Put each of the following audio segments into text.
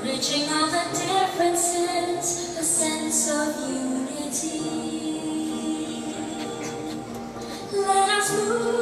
Bridging all the differences, a sense of unity. Let us move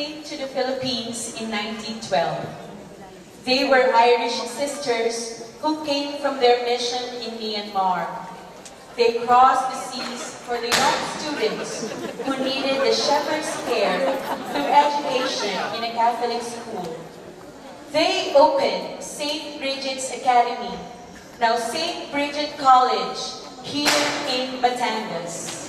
came to the Philippines in 1912. They were Irish sisters who came from their mission in Myanmar. They crossed the seas for the young students who needed the shepherd's care through education in a Catholic school. They opened St. Bridget's Academy, now St. Bridget College, here in Batangas.